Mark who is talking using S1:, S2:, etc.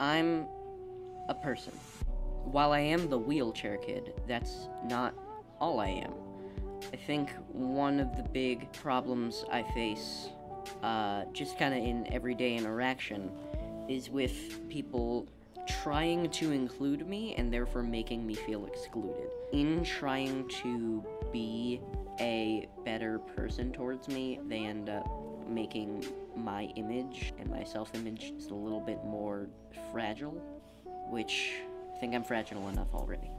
S1: I'm a person. While I am the wheelchair kid, that's not all I am. I think one of the big problems I face, uh, just kind of in everyday interaction, is with people trying to include me and therefore making me feel excluded. In trying to be a better person towards me, they end up making my image and my self image just a little bit more fragile, which I think I'm fragile enough already.